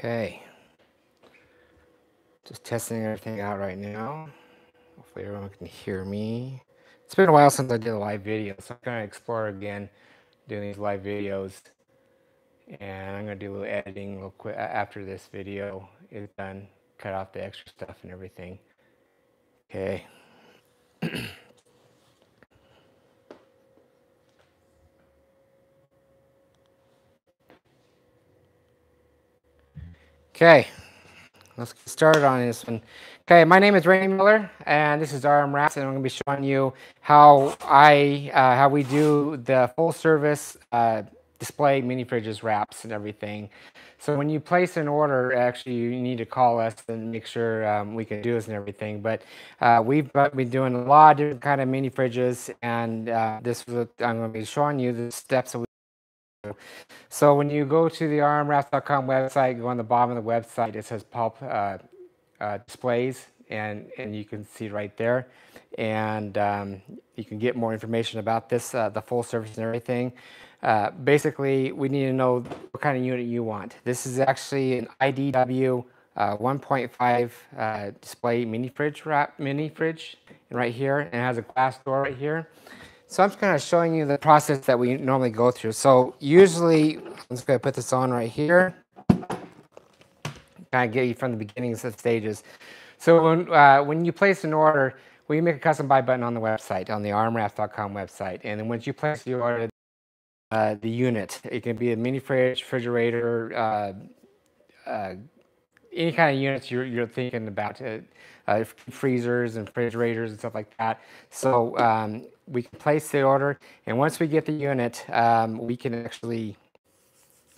Okay. Just testing everything out right now. Hopefully everyone can hear me. It's been a while since I did a live video, so I'm to explore again doing these live videos. And I'm to do a little editing real quick after this video is done. Cut off the extra stuff and everything. Okay. Okay, let's get started on this one. Okay, my name is Randy Miller, and this is RM Wraps, and I'm going to be showing you how I uh, how we do the full service uh, display mini fridges wraps and everything. So when you place an order, actually you need to call us and make sure um, we can do this and everything. But uh, we've been doing a lot of different kind of mini fridges, and uh, this was I'm going to be showing you the steps that we so when you go to the rmwraps.com website, go on the bottom of the website, it says pulp uh, uh, displays, and, and you can see right there. And um, you can get more information about this, uh, the full service and everything. Uh, basically, we need to know what kind of unit you want. This is actually an IDW uh, 1.5 uh, display mini fridge wrap, mini fridge right here, and it has a glass door right here. So I'm just kind of showing you the process that we normally go through. So usually, I'm just going to put this on right here. Kind of get you from the beginnings of stages. So when, uh, when you place an order, we make a custom buy button on the website, on the rmwraps.com website. And then once you place the order, uh, the unit, it can be a mini fridge, refrigerator, uh, uh any kind of units you're, you're thinking about, uh, freezers and refrigerators and stuff like that. So um, we can place the order, and once we get the unit, um, we can actually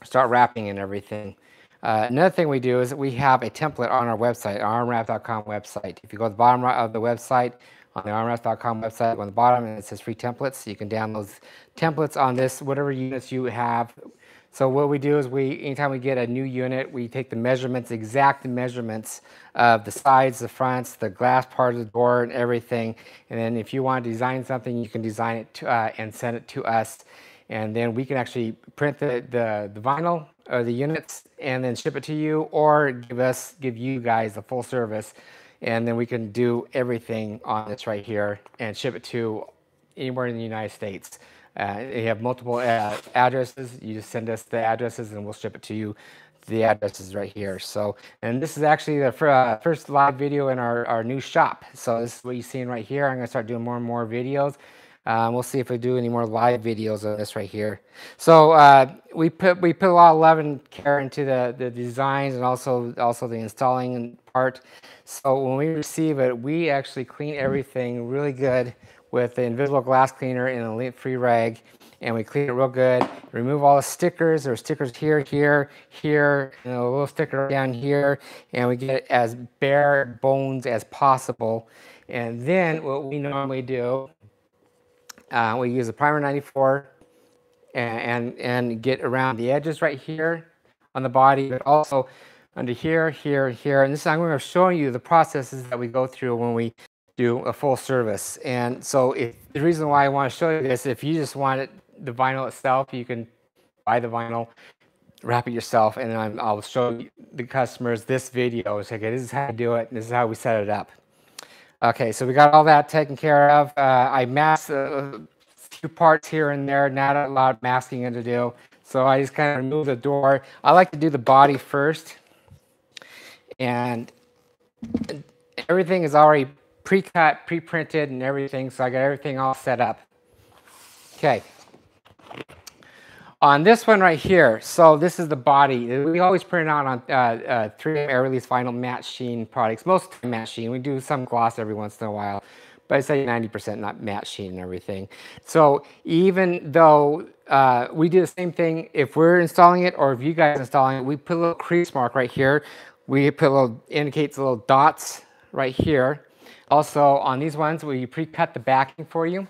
start wrapping and everything. Uh, another thing we do is we have a template on our website, our rmwrap.com website. If you go to the bottom right of the website, on the rmwrap.com website, on the bottom, and it says free templates, you can download templates on this, whatever units you have. So what we do is we, anytime we get a new unit, we take the measurements, exact measurements of the sides, the fronts, the glass part of the door and everything. And then if you want to design something, you can design it to, uh, and send it to us. And then we can actually print the, the, the vinyl or the units and then ship it to you or give us, give you guys the full service. And then we can do everything on this right here and ship it to anywhere in the United States. Uh, you have multiple uh, addresses. You just send us the addresses and we'll ship it to you. The address is right here. So, and this is actually the uh, first live video in our, our new shop. So this is what you're seeing right here. I'm gonna start doing more and more videos. Um, we'll see if we do any more live videos of this right here. So uh, we put we put a lot of love and care into the, the designs and also also the installing part. So when we receive it, we actually clean everything really good with the invisible glass cleaner and a lint-free rag and we clean it real good. Remove all the stickers. There are stickers here, here, here, and a little sticker down here, and we get as bare bones as possible. And then what we normally do, uh, we use a primer 94 and, and, get around the edges right here on the body, but also under here, here, here. And this I'm going to show you the processes that we go through when we do a full service. And so if, the reason why I want to show you this, if you just want it, the vinyl itself, you can buy the vinyl, wrap it yourself, and then I'll show the customers this video. It's like, this is how to do it, and this is how we set it up. Okay, so we got all that taken care of. Uh, I masked a few parts here and there, not a lot of masking to do. So I just kind of remove the door. I like to do the body first. And everything is already pre-cut, pre-printed and everything, so I got everything all set up. Okay. On this one right here, so this is the body. We always print out on uh, uh, 3M air release vinyl matte sheen products, most matte sheen. We do some gloss every once in a while, but I say 90% not matte sheen and everything. So even though uh, we do the same thing, if we're installing it or if you guys installing it, we put a little crease mark right here. We put a little, indicates little dots right here. Also, on these ones, we pre-cut the backing for you,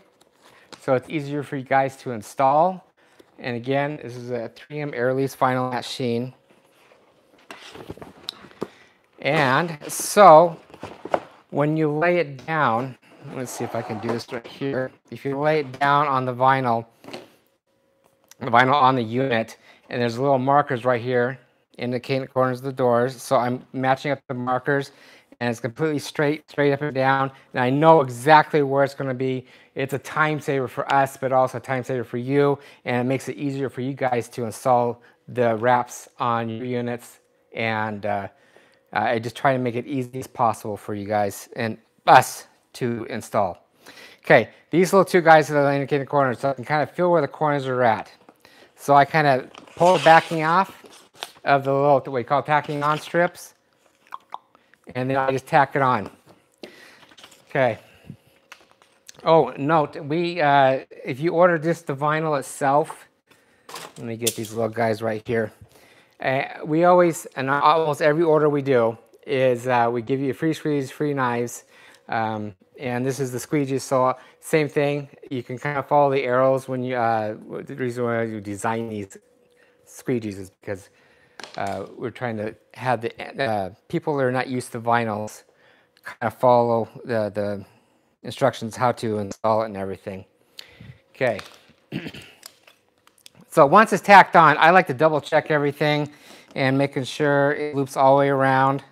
so it's easier for you guys to install. And again, this is a 3M Air Release Vinyl Sheen. And so, when you lay it down, let's see if I can do this right here. If you lay it down on the vinyl, the vinyl on the unit, and there's little markers right here, indicating the corners of the doors. So I'm matching up the markers and it's completely straight, straight up and down. And I know exactly where it's gonna be. It's a time saver for us, but also a time saver for you. And it makes it easier for you guys to install the wraps on your units. And uh, I just try to make it easy as possible for you guys and us to install. Okay, these little two guys are indicating corners, so I can kind of feel where the corners are at. So I kind of pull the backing off of the little, what we call tacking on strips, and then I just tack it on. Okay. Oh, note, we, uh, if you order just the vinyl itself, let me get these little guys right here. Uh, we always, and almost every order we do, is uh, we give you free squeeze, free knives, um, and this is the squeegee. So same thing. You can kind of follow the arrows when you. Uh, the reason why you design these squeegees is because uh, we're trying to have the uh, people that are not used to vinyls kind of follow the the instructions how to install it and everything. Okay. so once it's tacked on, I like to double check everything and making sure it loops all the way around.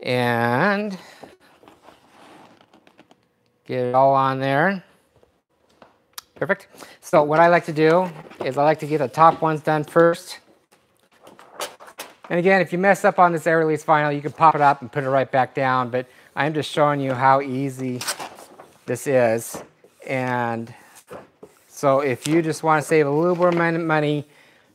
And Get it all on there. Perfect. So what I like to do is I like to get the top ones done first. And again, if you mess up on this air release vinyl, you can pop it up and put it right back down. But I'm just showing you how easy this is. And so if you just want to save a little more money,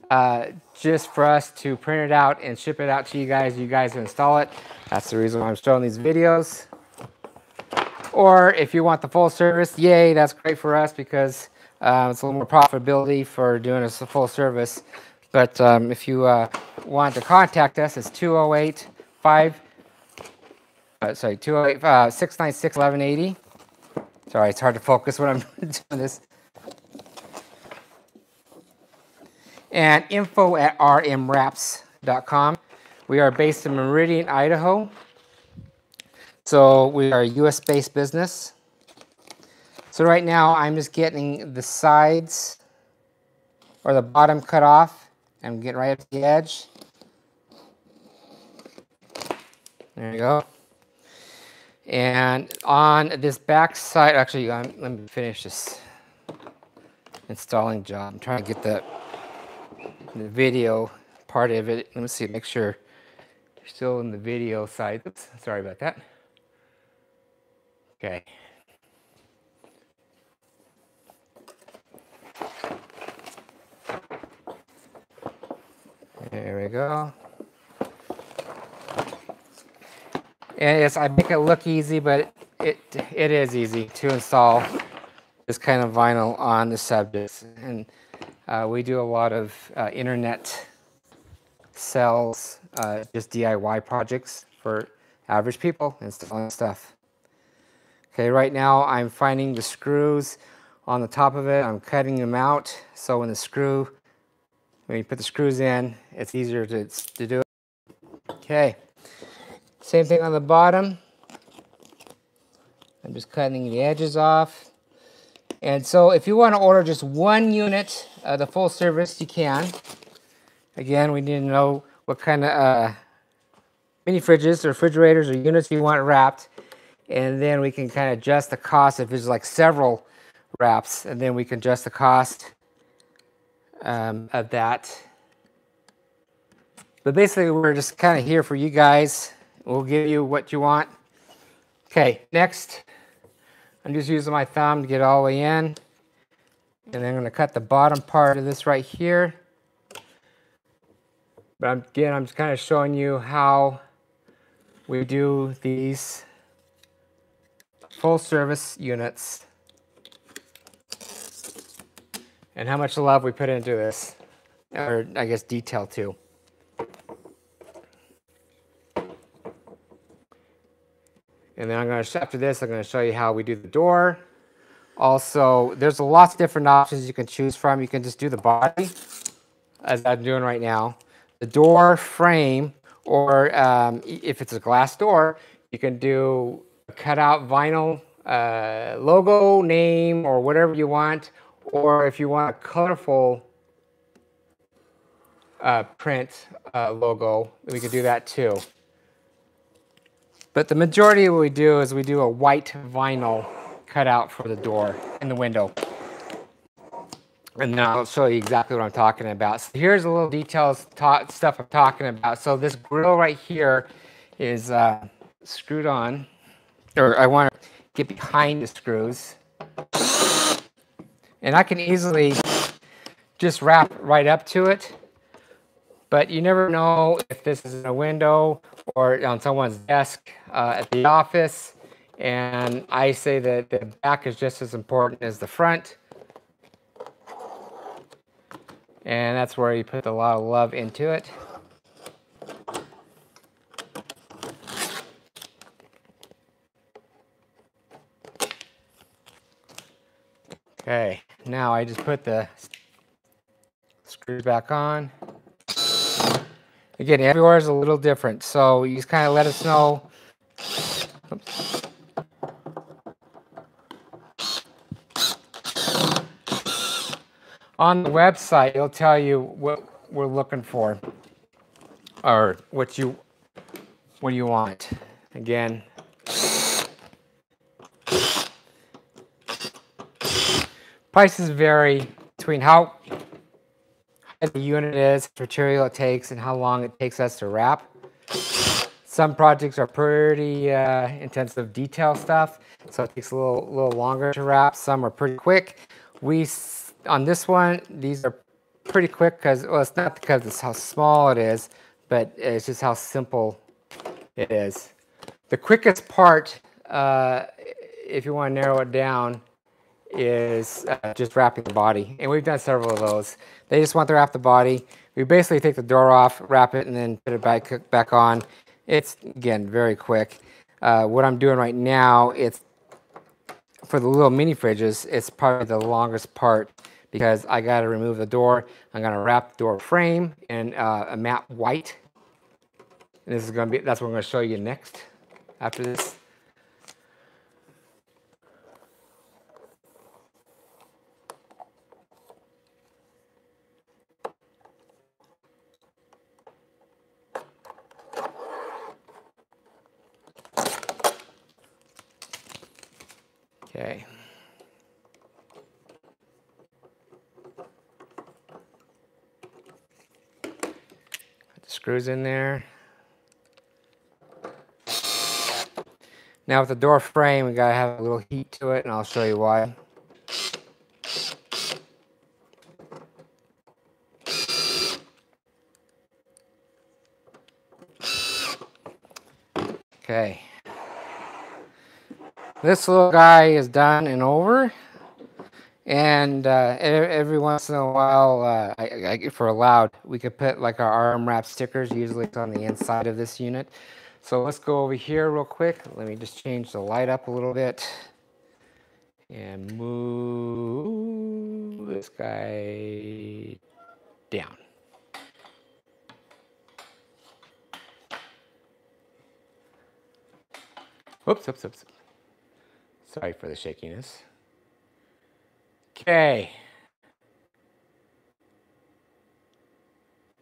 uh, just for us to print it out and ship it out to you guys, you guys install it. That's the reason why I'm showing these videos. Or if you want the full service, yay, that's great for us because uh, it's a little more profitability for doing a full service. But um, if you uh, want to contact us, it's 208 5, uh, sorry, 208 uh, 696 1180. Sorry, it's hard to focus when I'm doing this. And info at rmwraps.com. We are based in Meridian, Idaho. So we are a US-based business. So right now I'm just getting the sides or the bottom cut off. I'm getting right up to the edge. There you go. And on this back side, actually, um, let me finish this installing job. I'm trying to get the, the video part of it. Let me see, make sure you're still in the video side. Oops, sorry about that. Okay. There we go. And I make it look easy, but it it is easy to install this kind of vinyl on the subjects. And uh, we do a lot of uh, internet sells, uh, just DIY projects for average people installing stuff. Okay, right now I'm finding the screws on the top of it. I'm cutting them out so when the screw, when you put the screws in, it's easier to, to do it. Okay, same thing on the bottom. I'm just cutting the edges off. And so if you want to order just one unit, uh, the full service, you can. Again, we need to know what kind of uh, mini fridges or refrigerators or units you want wrapped and then we can kind of adjust the cost if there's like several wraps and then we can adjust the cost um, of that but basically we're just kind of here for you guys we'll give you what you want. Okay next. I'm just using my thumb to get all the way in. And then I'm going to cut the bottom part of this right here. But again I'm just kind of showing you how we do these full service units. And how much love we put into this, or I guess detail too. And then I'm going to, after this, I'm going to show you how we do the door. Also, there's lots of different options you can choose from. You can just do the body, as I'm doing right now. The door frame, or um, if it's a glass door, you can do a cut out vinyl uh, logo, name, or whatever you want. Or if you want a colorful uh, print uh, logo, we could do that too. But the majority of what we do is we do a white vinyl cutout for the door and the window. And now I'll show you exactly what I'm talking about. So here's a little details stuff I'm talking about. So this grill right here is uh, screwed on, or I want to get behind the screws. And I can easily just wrap right up to it. But you never know if this is in a window or on someone's desk uh, at the office. And I say that the back is just as important as the front. And that's where you put a lot of love into it. Okay, now I just put the screws back on. Again, everywhere is a little different, so you just kind of let us know. Oops. On the website, it'll tell you what we're looking for, or what you what you want. Again, prices vary between how the unit is, material it takes, and how long it takes us to wrap. Some projects are pretty uh, intensive detail stuff, so it takes a little, little longer to wrap. Some are pretty quick. We, on this one, these are pretty quick because, well, it's not because it's how small it is, but it's just how simple it is. The quickest part, uh, if you want to narrow it down, is uh, just wrapping the body. And we've done several of those. They just want to wrap the body. We basically take the door off, wrap it, and then put it back, back on. It's, again, very quick. Uh, what I'm doing right now, it's for the little mini fridges, it's probably the longest part because I got to remove the door. I'm going to wrap the door frame in uh, a matte white. And this is going to be, that's what I'm going to show you next after this. Okay. Put the screws in there. Now with the door frame, we gotta have a little heat to it, and I'll show you why. Okay. This little guy is done and over. And uh, every once in a while, uh, I, I, allowed, we could put like our RM Wrap stickers. Usually it's on the inside of this unit. So let's go over here real quick. Let me just change the light up a little bit. And move this guy down. Oops, oops, oops. Sorry for the shakiness. Okay.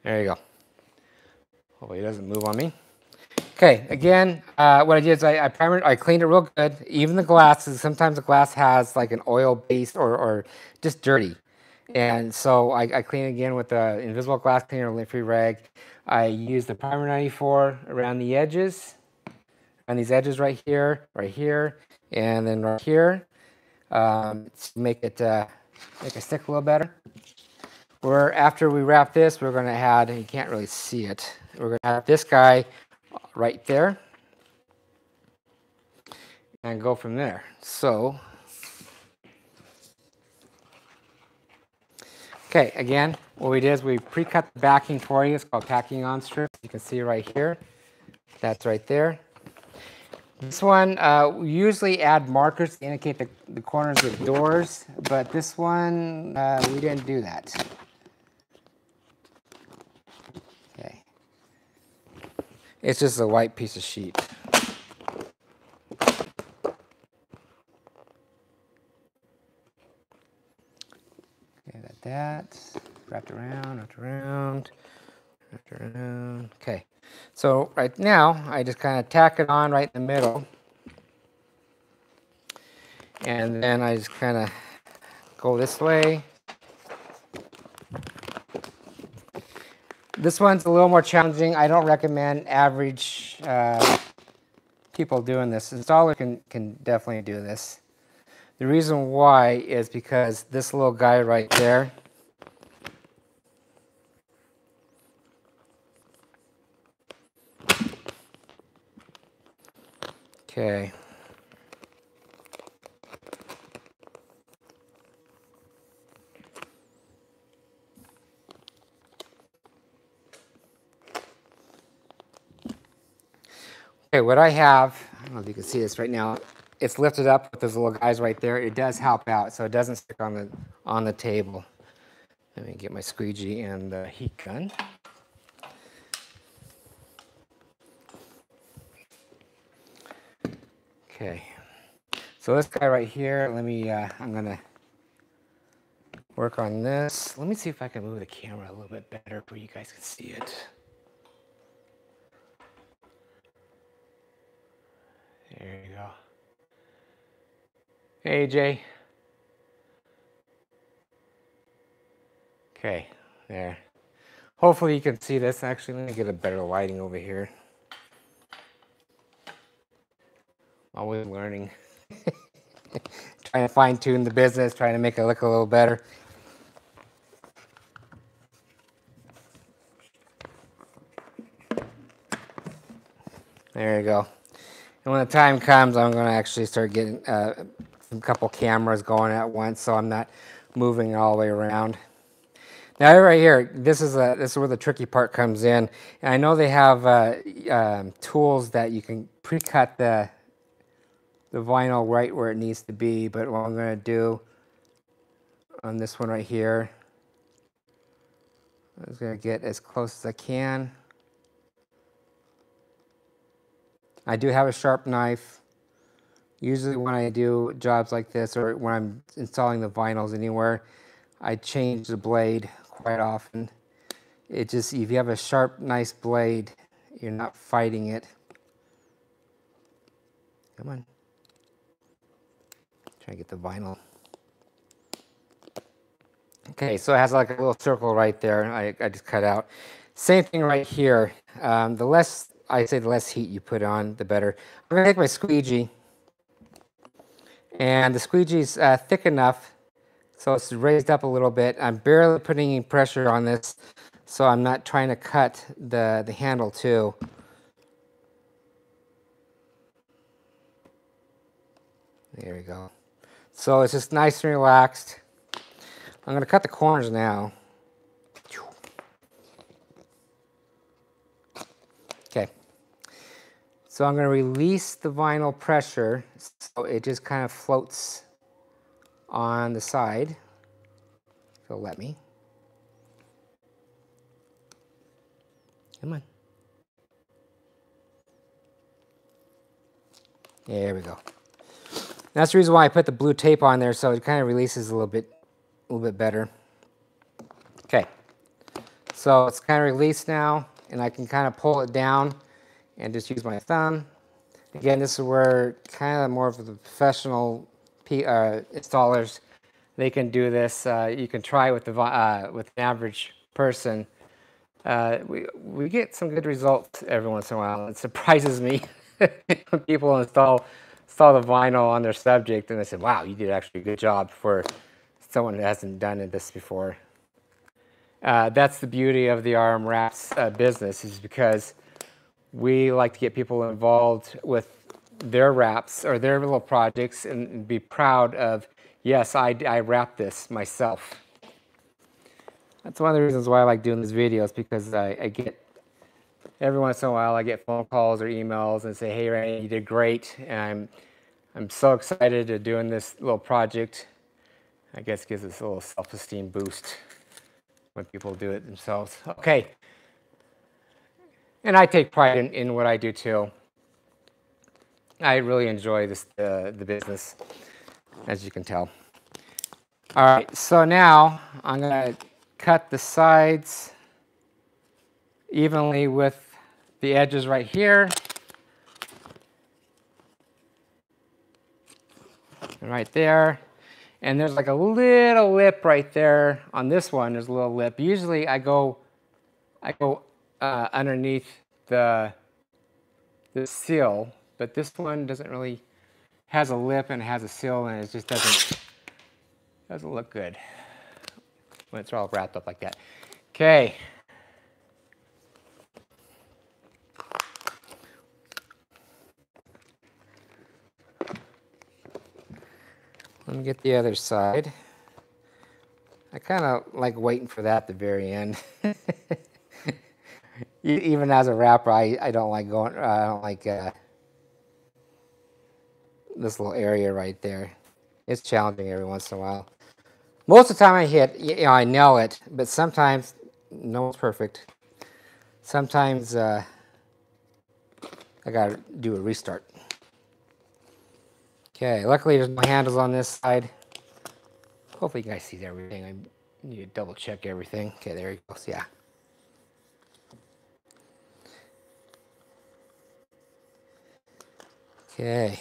There you go. Hopefully it doesn't move on me. Okay, again, uh, what I did is I, I I cleaned it real good. Even the glass, sometimes the glass has like an oil base or, or just dirty. And so I, I clean again with the invisible glass cleaner lint-free rag. I use the primer 94 around the edges, on these edges right here, right here, and then right here um, to make it uh, make it stick a little better. We're after we wrap this, we're going to add. You can't really see it. We're going to add this guy right there, and go from there. So. Okay, again, what we did is we pre-cut the backing for you. It's called tacking on strip. You can see right here. That's right there. This one, uh, we usually add markers to indicate the, the corners of doors, but this one, uh, we didn't do that. Okay. It's just a white piece of sheet. Okay, that, that, wrapped around, wrapped around. Okay, so right now I just kind of tack it on right in the middle. And then I just kind of go this way. This one's a little more challenging. I don't recommend average uh, people doing this. Installer can, can definitely do this. The reason why is because this little guy right there, okay, Okay, what I have, I don't know if you can see this right now, it's lifted up with those little guys right there. It does help out, so it doesn't stick on the on the table. Let me get my squeegee and the heat gun. Okay, so this guy right here, let me, uh, I'm gonna work on this. Let me see if I can move the camera a little bit better where you guys can see it. There you go. Hey, Jay. Okay, there. Hopefully you can see this. Actually, let me get a better lighting over here. Always learning. trying to fine tune the business, trying to make it look a little better. There you go. And when the time comes, I'm going to actually start getting uh, a couple cameras going at once so I'm not moving all the way around. Now right here, this is, a, this is where the tricky part comes in. And I know they have uh, um, tools that you can pre-cut the, the vinyl right where it needs to be, but what I'm going to do on this one right here, I'm just going to get as close as I can. I do have a sharp knife. Usually when I do jobs like this or when I'm installing the vinyls anywhere, I change the blade quite often. It just, if you have a sharp, nice blade, you're not fighting it. Come on. Try to get the vinyl. Okay, so it has like a little circle right there. I, I just cut out. Same thing right here. Um, the less I say the less heat you put on, the better. I'm to take my squeegee, and the squeegee's uh, thick enough so it's raised up a little bit. I'm barely putting any pressure on this, so I'm not trying to cut the, the handle too. There we go. So it's just nice and relaxed. I'm going to cut the corners now. Okay. So I'm going to release the vinyl pressure so it just kind of floats on the side. So let me. Come on. There we go. That's the reason why I put the blue tape on there so it kind of releases a little bit a little bit better. Okay. So it's kind of released now and I can kind of pull it down and just use my thumb. Again, this is where kind of more of the professional P, uh, installers, they can do this. Uh, you can try with, the, uh, with an average person. Uh, we, we get some good results every once in a while. It surprises me when people install, install the vinyl on their subject and they said, wow, you did actually a good job for someone who hasn't done this before. Uh, that's the beauty of the RM Wraps uh, business is because we like to get people involved with their wraps or their little projects and be proud of, yes, I, I wrap this myself. That's one of the reasons why I like doing these videos because I, I get, every once in a while, I get phone calls or emails and say, hey, Randy, you did great. And I'm, I'm so excited to doing this little project. I guess gives us a little self-esteem boost when people do it themselves. Okay. And I take pride in, in what I do too. I really enjoy this uh, the business, as you can tell. All right, so now I'm going to cut the sides evenly with the edges right here. Right there. And there's like a little lip right there on this one. There's a little lip. Usually I go, I go uh, underneath the, the seal, but this one doesn't really, has a lip and has a seal and it just doesn't, doesn't look good when it's all wrapped up like that. Okay. Let me get the other side. I kind of like waiting for that at the very end. Even as a wrapper, I, I don't like going, uh, I don't like uh, this little area right there. It's challenging every once in a while. Most of the time I hit, you know, I nail it, but sometimes no one's perfect. Sometimes uh, I gotta do a restart. Okay, luckily there's no handles on this side. Hopefully you guys see everything. I need to double check everything. Okay, there he goes, yeah. Okay.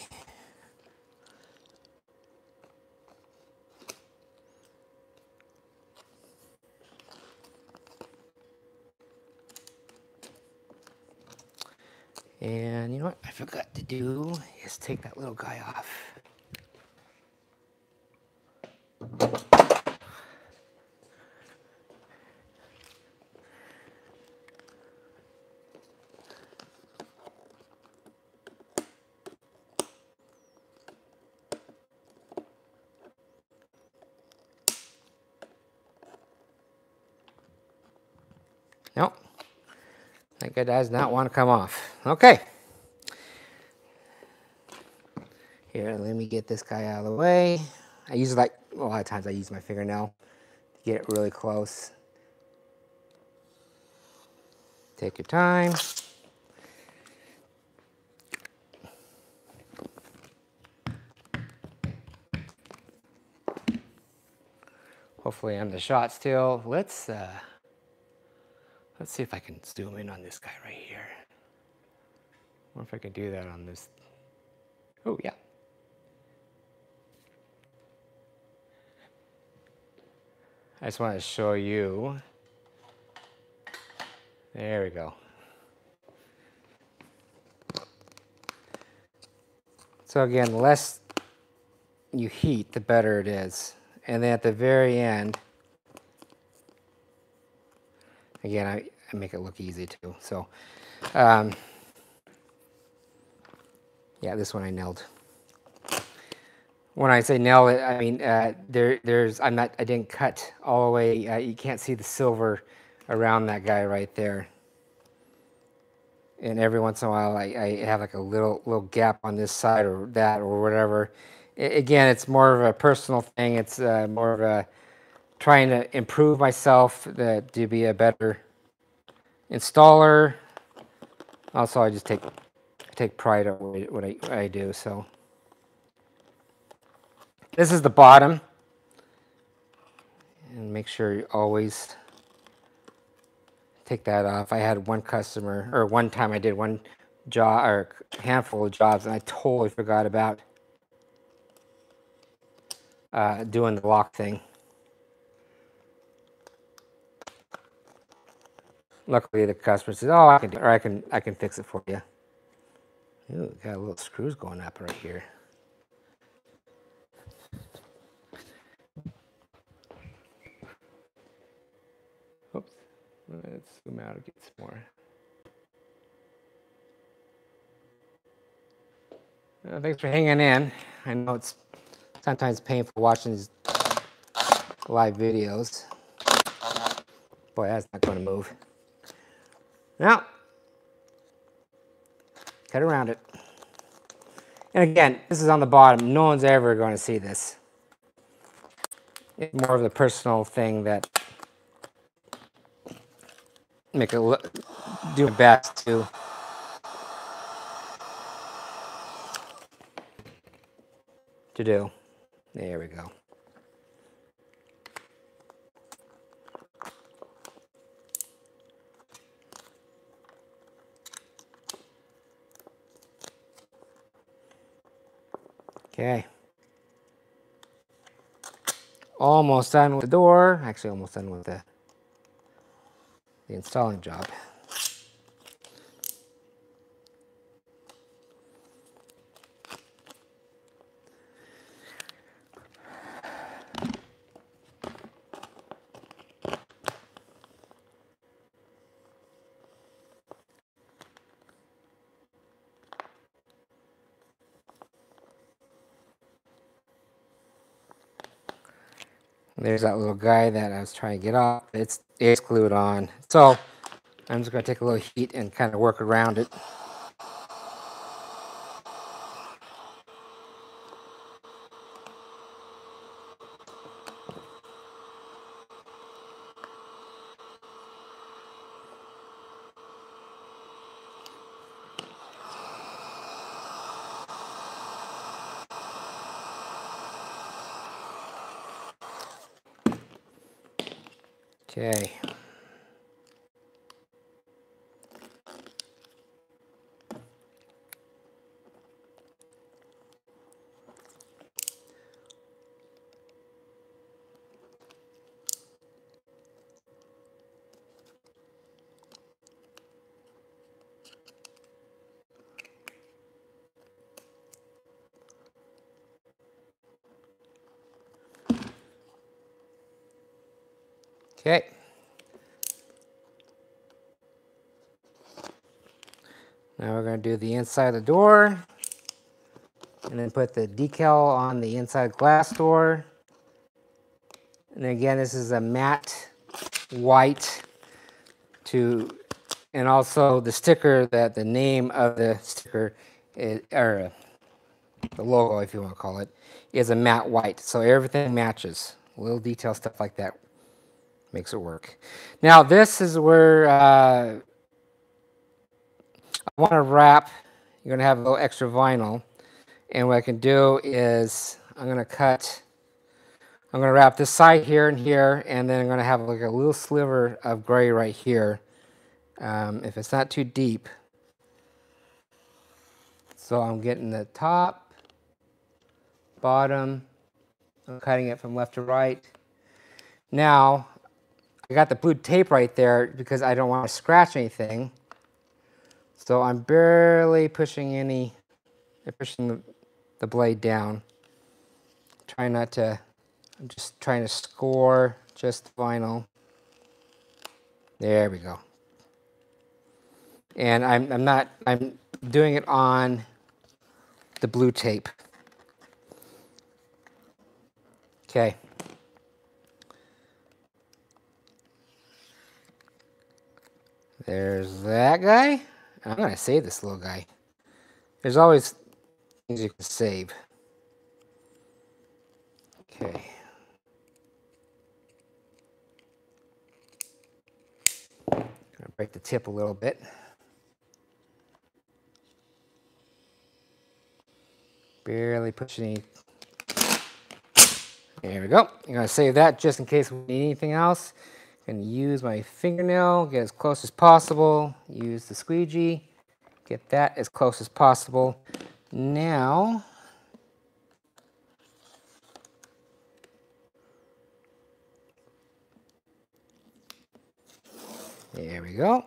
And you know what I forgot to do is take that little guy off. Guy does not want to come off. Okay. Here, let me get this guy out of the way. I use like, a lot of times I use my fingernail to get it really close. Take your time. Hopefully I'm the shot still. Let's uh, let's see if I can zoom in on this guy right here. I wonder if I can do that on this. Oh yeah. I just want to show you. There we go. So again, less you heat, the better it is. And then at the very end, again, I, I make it look easy too. So, um, yeah, this one I nailed. When I say nail it, I mean uh, there. There's I'm not. I didn't cut all the way. Uh, you can't see the silver around that guy right there. And every once in a while, I, I have like a little little gap on this side or that or whatever. I, again, it's more of a personal thing. It's uh, more of a trying to improve myself to, to be a better installer. Also, I just take take pride in what I, what I do. So. This is the bottom. And make sure you always take that off. I had one customer, or one time I did one job, or handful of jobs, and I totally forgot about uh, doing the lock thing. Luckily, the customer says, "Oh, I can, do, it, or I can, I can fix it for you." Ooh, got a little screws going up right here. Oops. Let's zoom out and get some more. Uh, thanks for hanging in. I know it's sometimes painful watching these live videos. Boy, that's not going to move. Now, cut around it. And again, this is on the bottom. No one's ever going to see this. It's more of the personal thing that make it look, do my best to to do. There we go. Okay. Almost done with the door. Actually, almost done with the, the installing job. There's that little guy that I was trying to get off. It's, it's glued on. So I'm just going to take a little heat and kind of work around it. Okay. Okay. Now we're going to do the inside of the door. And then put the decal on the inside glass door. And again, this is a matte white to, and also the sticker that the name of the sticker, is, or uh, the logo, if you want to call it, is a matte white. So everything matches. Little detail stuff like that makes it work. Now this is where uh, I want to wrap. You're going to have a little extra vinyl. And what I can do is I'm going to cut, I'm going to wrap this side here and here, and then I'm going to have like a little sliver of gray right here. Um, if it's not too deep. So I'm getting the top, bottom, I'm cutting it from left to right. Now, I got the blue tape right there because I don't want to scratch anything. So I'm barely pushing any, pushing the, the blade down. Trying not to, I'm just trying to score just vinyl. There we go. And I'm, I'm not, I'm doing it on the blue tape. Okay. There's that guy. I'm going to save this little guy. There's always things you can save. Okay. Gonna break the tip a little bit. Barely pushing any. There we go. I'm gonna save that just in case we need anything else. Gonna use my fingernail, get as close as possible, use the squeegee, get that as close as possible. Now, there we go.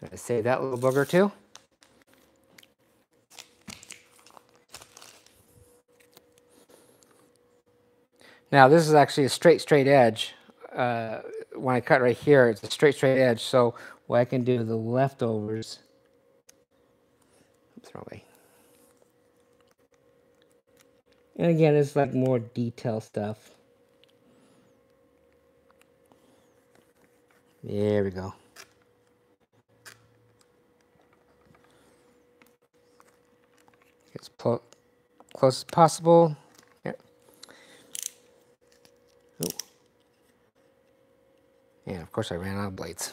Gonna save that little booger too. Now this is actually a straight, straight edge. Uh, when I cut right here, it's a straight, straight edge. So what I can do, the leftovers, throw away. And again, it's like more detail stuff. There we go. As close as possible. And of course I ran out of blades.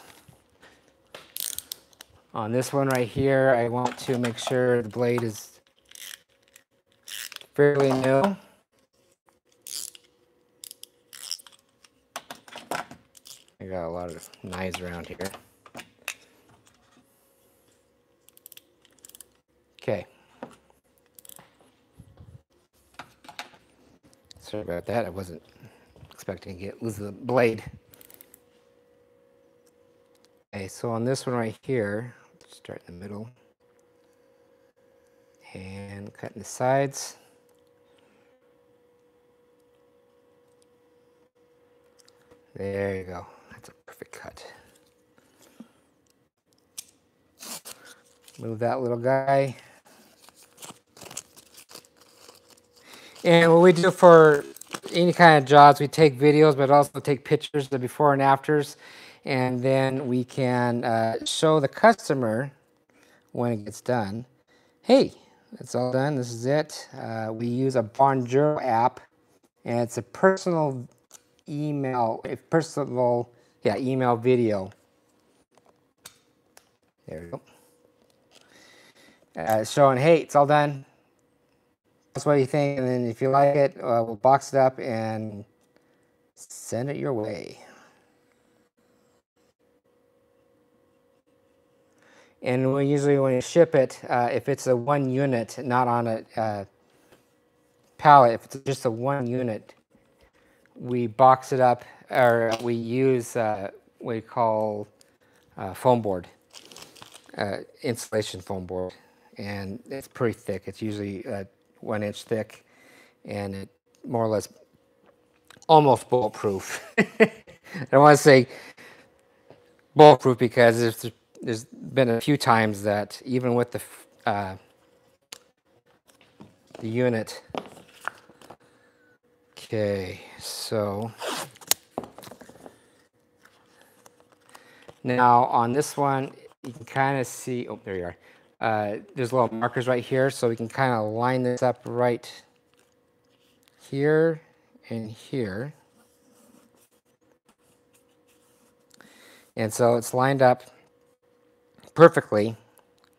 On this one right here, I want to make sure the blade is fairly new. I got a lot of knives around here. Okay. Sorry about that. I wasn't expecting to get lose the blade. Okay, so on this one right here, start in the middle and cutting the sides. There you go. That's a perfect cut. Move that little guy. And what we do for any kind of jobs, we take videos, but also take pictures, the before and afters, and then we can uh, show the customer when it gets done. Hey, it's all done. This is it. Uh, we use a Bonjoro app, and it's a personal email, a personal, yeah, email video. There we go. Uh, showing, hey, it's all done. That's what you think, and then if you like it, uh, we'll box it up and send it your way. And we usually, when you ship it, uh, if it's a one unit, not on a uh, pallet, if it's just a one unit, we box it up, or we use uh, what we call uh, foam board, uh, insulation foam board. And it's pretty thick. It's usually uh, one inch thick, and it more or less almost bulletproof. I don't want to say bulletproof because if there's there's been a few times that even with the uh, the unit. Okay, so now on this one, you can kind of see. Oh, there you are. Uh, there's little markers right here, so we can kind of line this up right here and here. And so it's lined up perfectly.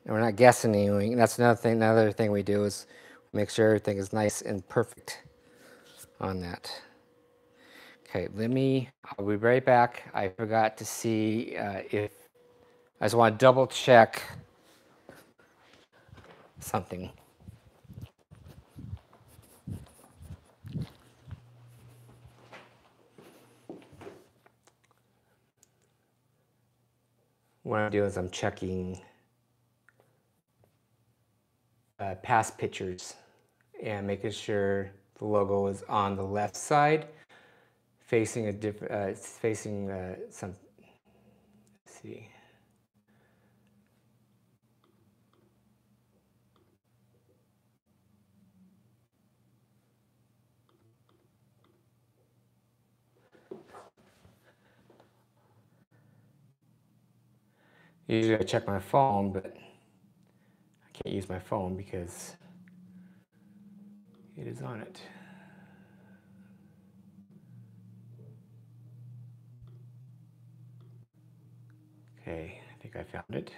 And we're not guessing anything. That's another thing. Another thing we do is make sure everything is nice and perfect on that. Okay, let me, I'll be right back. I forgot to see uh, if, I just want to double check something. What I'm doing is I'm checking uh, past pictures and making sure the logo is on the left side, facing a different, uh, facing uh, some. Let's see. Usually I check my phone, but I can't use my phone because it is on it. Okay, I think I found it.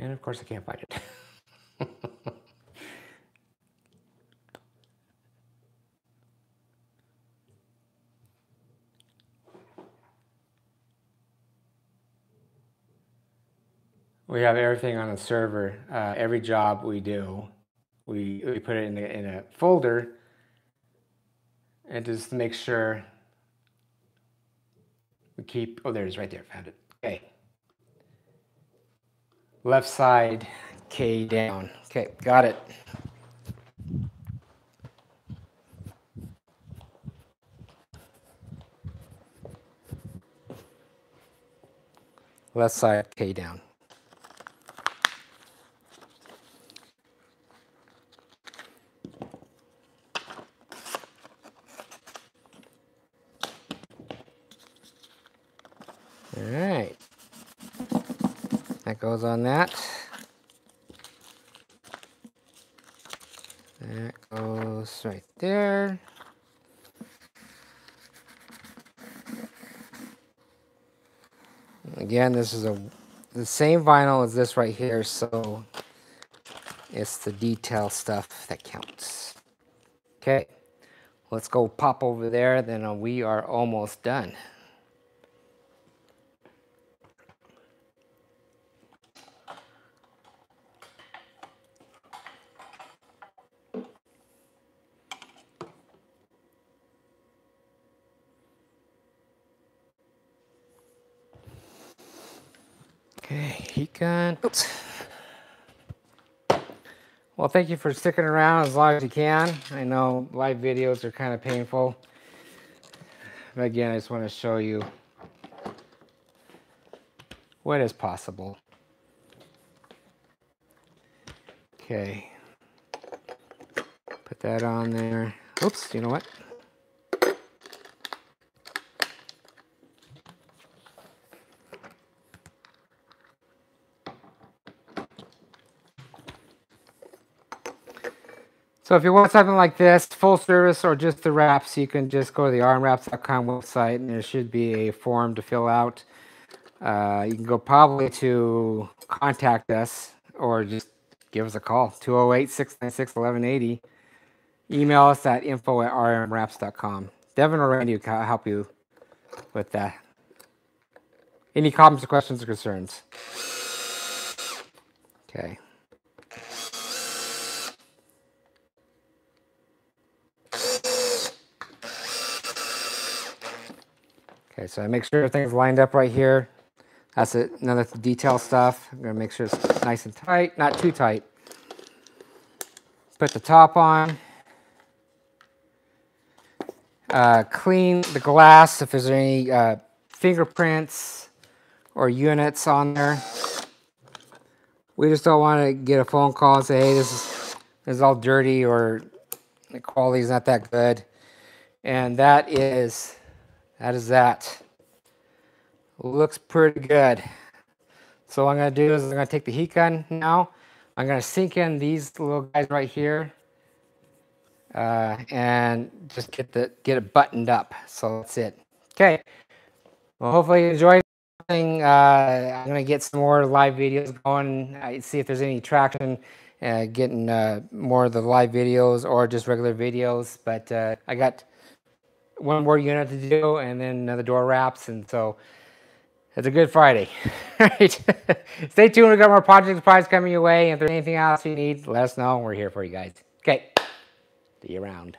And of course I can't find it. we have everything on a server. Uh, every job we do, we, we put it in a, in a folder and just to make sure we keep, oh, there it is right there, found it. Left side K down. Okay, got it. Left side K down. All right. That goes on that. That goes right there. Again, this is a the same vinyl as this right here, so it's the detail stuff that counts. Okay, let's go pop over there, then we are almost done. Okay, heat gun. Oops. Well, thank you for sticking around as long as you can. I know live videos are kind of painful. But again, I just want to show you what is possible. Okay. Put that on there. Oops, you know what? So if you want something like this, full service or just the wraps, you can just go to the rmwraps.com website and there should be a form to fill out. Uh, you can go probably to contact us or just give us a call, 208-696-1180. Email us at info at rmwraps.com. Devin or Randy will help you with that. Any comments, questions, or concerns? Okay. Okay, so I make sure everything's lined up right here. That's it, another detail stuff. I'm gonna make sure it's nice and tight, not too tight. Put the top on. Uh, clean the glass if there's any uh, fingerprints or units on there. We just don't want to get a phone call and say, hey, this is, this is all dirty or the quality's not that good. And that is that is that. Looks pretty good. So what I'm to do is I'm to take the heat gun now. I'm to sink in these little guys right here. Uh, and just get the get it buttoned up. So that's it. Okay. Well, hopefully you enjoyed. Uh, I'm to get some more live videos going. I see if there's any traction uh, getting uh, more of the live videos or just regular videos. But uh, I got one more unit to do and then the door wraps. And so it's a good Friday. right. Stay tuned. We've got more project supplies coming your way. If there's anything else you need, let us know. We're here for you guys. Okay. See you around.